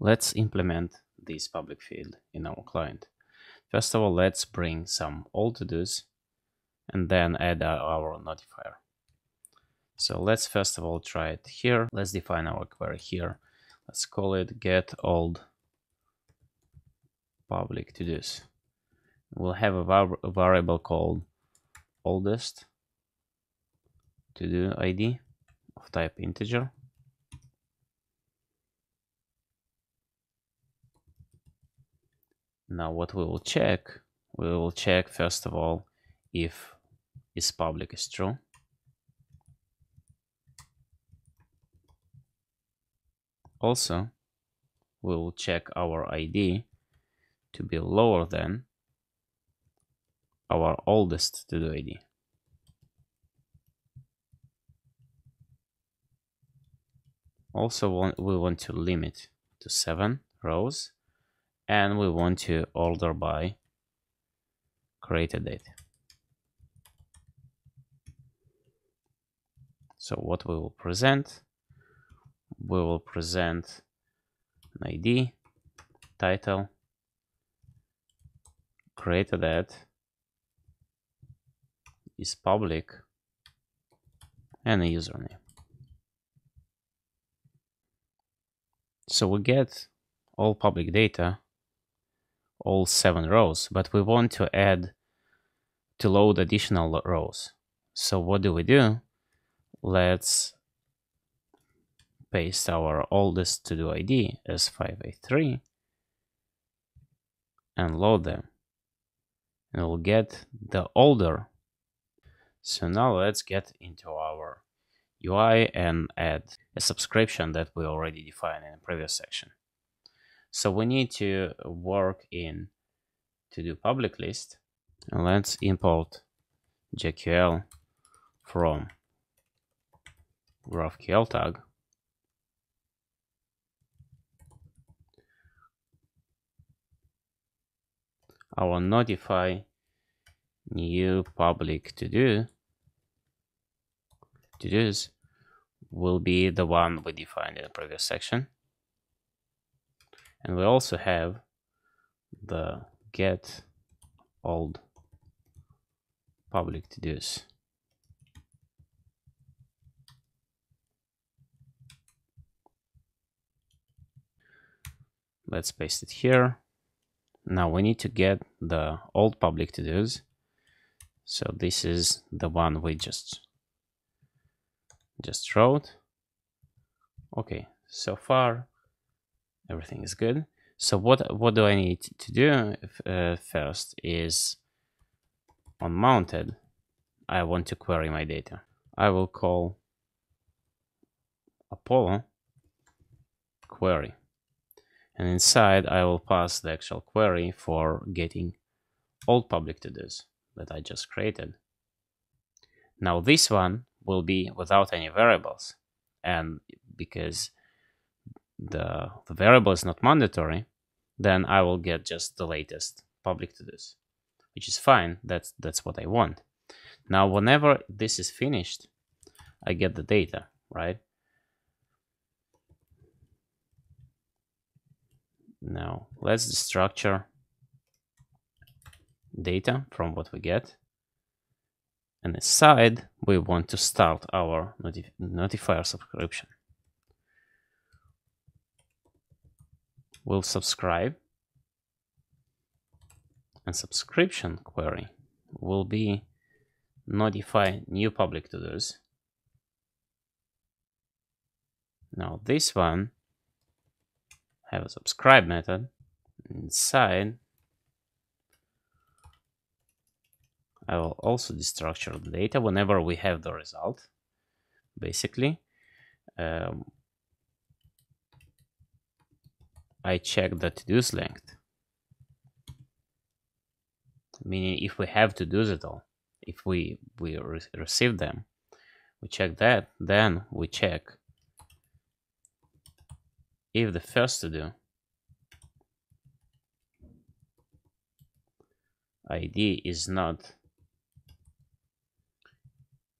let's implement this public feed in our client. First of all, let's bring some all to-dos and then add our notifier. So let's first of all try it here. Let's define our query here. Let's call it get old public to-dos. We'll have a, var a variable called oldest to-do ID of type integer. Now what we will check, we will check first of all if is public is true. Also, we will check our ID to be lower than our oldest to-do ID. Also, we want to limit to seven rows and we want to order by created date. So what we will present, we will present an ID, title, created at is public and a username. So we get all public data all seven rows, but we want to add to load additional rows. So what do we do? Let's paste our oldest to-do ID as 583 and load them. And we'll get the older. So now let's get into our UI and add a subscription that we already defined in the previous section. So we need to work in to do public list. And let's import GraphQL from GraphQL tag. Our notify new public to do to do's will be the one we defined in the previous section and we also have the get old public to do's let's paste it here. Now we need to get the old public to do's so this is the one we just just wrote. Okay so far everything is good. So what what do I need to do uh, first is on mounted, I want to query my data. I will call Apollo query. And inside I will pass the actual query for getting all public to-dos that I just created. Now this one will be without any variables. And because the, the variable is not mandatory, then I will get just the latest public to this, which is fine. That's, that's what I want. Now, whenever this is finished, I get the data, right? Now, let's destructure data from what we get. And inside, we want to start our notif notifier subscription. Will subscribe. And subscription query will be notify new public to dos. Now this one have a subscribe method inside. I will also destructure the data whenever we have the result basically. Um, I check the to-dos length. Meaning if we have to-dos at all, if we, we re receive them, we check that, then we check if the first to-do ID is not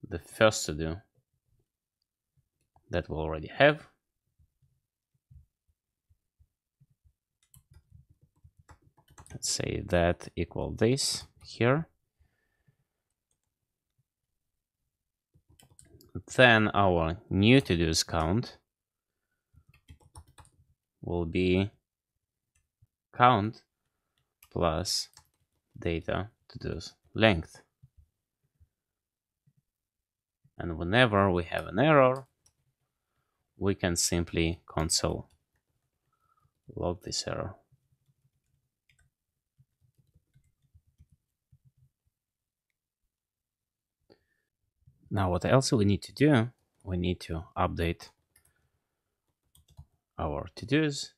the first to-do that we already have let's say that equal this here then our new to-dos count will be count plus data to-dos length. And whenever we have an error, we can simply console log this error. Now what else we need to do? We need to update our to-dos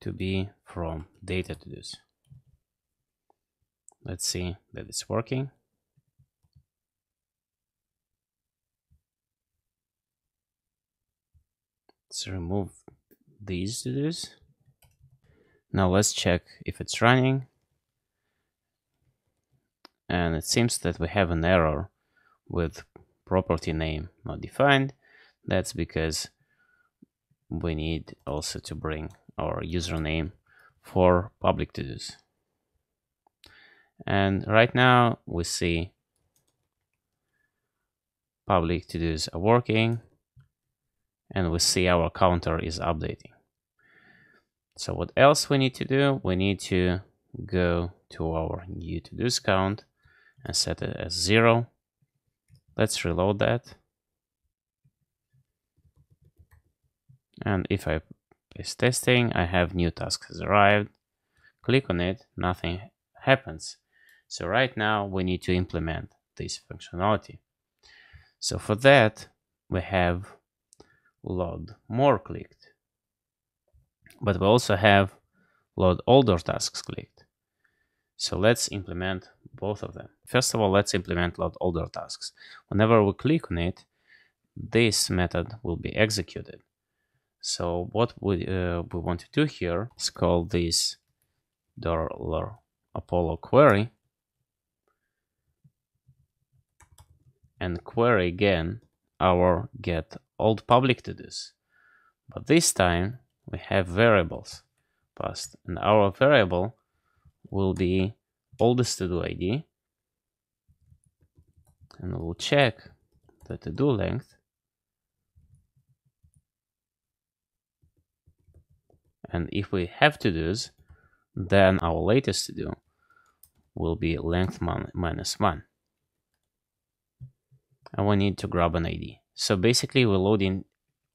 to be from data to-dos. Let's see that it's working. Let's remove these to-dos. Now let's check if it's running and it seems that we have an error with property name not defined. That's because we need also to bring our username for public to dos. And right now we see public to dos are working and we see our counter is updating. So what else we need to do? We need to go to our new to dos count and set it as zero. Let's reload that. And if I is testing, I have new task has arrived. Click on it, nothing happens. So right now we need to implement this functionality. So for that, we have load more clicked. But we also have load older tasks clicked. So let's implement both of them. First of all, let's implement load older tasks. Whenever we click on it, this method will be executed. So what we, uh, we want to do here is call this dollar Apollo query and query again our get old public to this. But this time we have variables passed and our variable will be oldest to do ID and we'll check the to do length and if we have to do's then our latest to do will be length minus 1 and we need to grab an ID so basically we're loading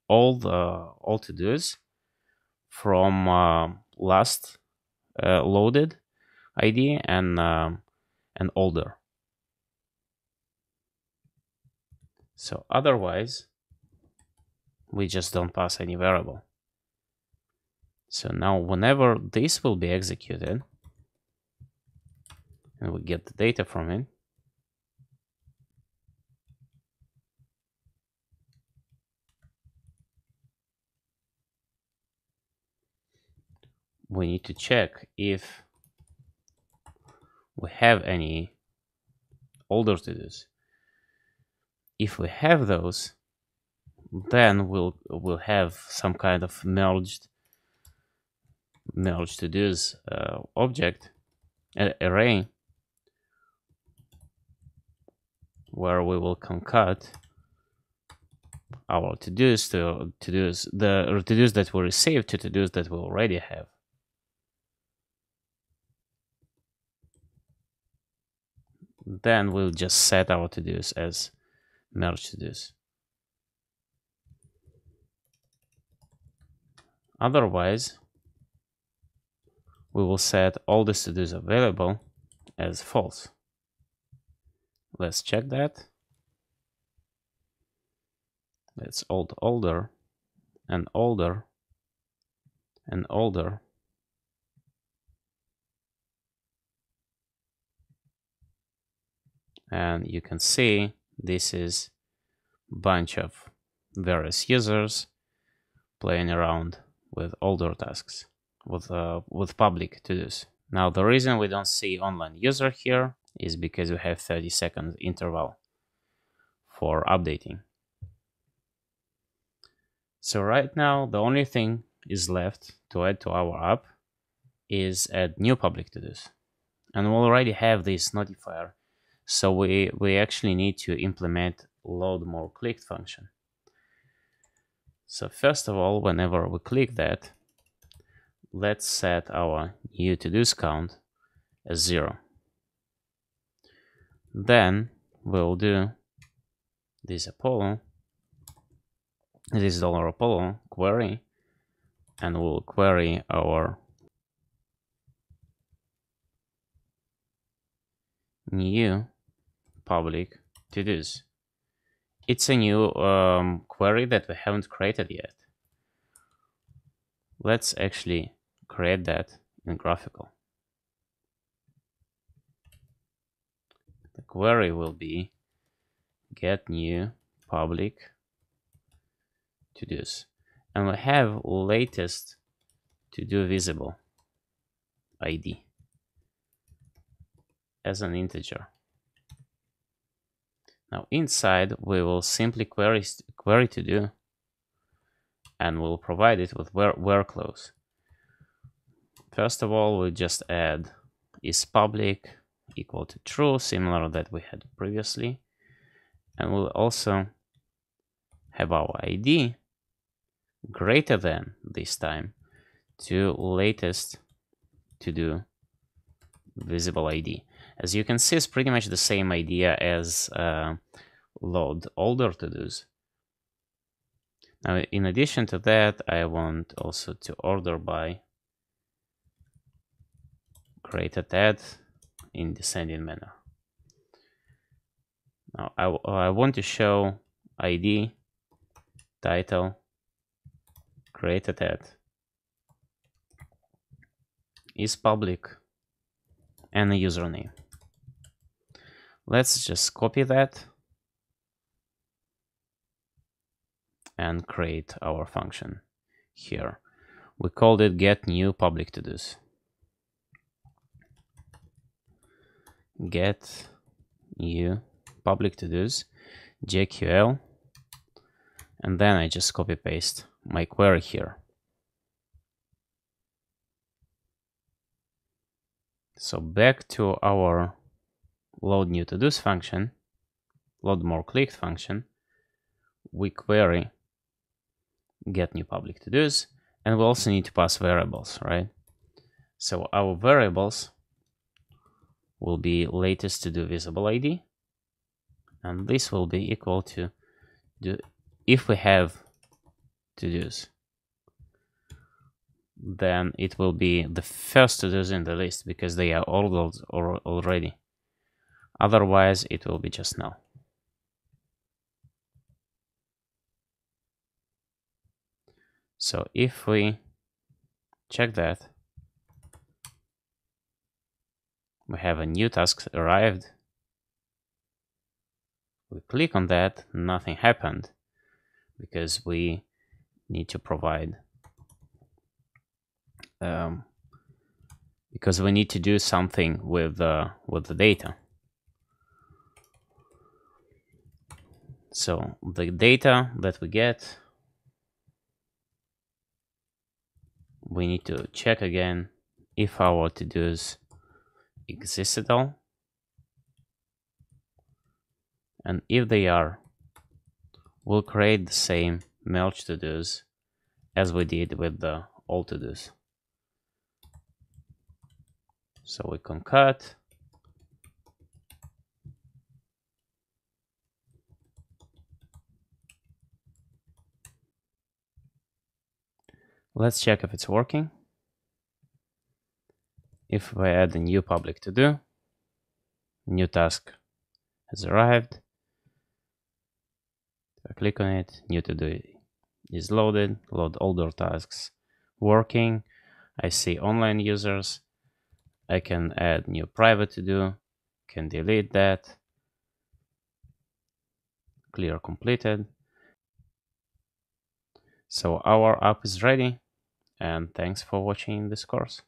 all the all to do's from uh, last uh, loaded ID and um, and older. So otherwise, we just don't pass any variable. So now whenever this will be executed, and we get the data from it, we need to check if we have any older to dos. If we have those, then we'll we'll have some kind of merged merged to dos uh, object uh, array where we will concat our to dos to to dos the to dos that we received to to dos that we already have. Then we'll just set our to-dos as merge to-dos. Otherwise, we will set all the to-dos available as false. Let's check that. Let's old older and older and older and you can see this is bunch of various users playing around with older tasks with uh, with public to dos. Now the reason we don't see online user here is because we have 30 second interval for updating. So right now the only thing is left to add to our app is add new public to dos. And we already have this notifier. So we, we actually need to implement load more clicked function. So first of all, whenever we click that, let's set our new to-dos count as zero. Then we'll do this Apollo, this dollar Apollo query, and we'll query our new public to-dos. It's a new um, query that we haven't created yet. Let's actually create that in GraphiQL. The query will be get new public to-dos. And we have latest to-do visible ID as an integer. Now inside we will simply query query to do and we'll provide it with where where clause. First of all, we'll just add is public equal to true, similar that we had previously. And we'll also have our ID greater than this time to latest to do visible ID. As you can see, it's pretty much the same idea as uh, load older to-dos. Now, in addition to that, I want also to order by create a in descending manner. Now I, I want to show ID, title, create a is public and a username. Let's just copy that and create our function here. We called it get new public to dos. get new public to dos gql and then I just copy paste my query here. So back to our load new to dos function, load more clicked function, we query get new public to dos and we also need to pass variables, right? So our variables will be latest to do visible ID and this will be equal to do if we have to do's then it will be the first to do's in the list because they are or already otherwise it will be just null so if we check that we have a new task arrived. We click on that, nothing happened because we need to provide um, because we need to do something with uh, with the data. So the data that we get, we need to check again if our to-dos exist at all. And if they are, we'll create the same merge to-dos as we did with the all to-dos. So we concat Let's check if it's working if we add a new public to do, new task has arrived. I click on it, new to do is loaded, load older tasks working. I see online users. I can add new private to do, can delete that. Clear completed. So our app is ready and thanks for watching this course.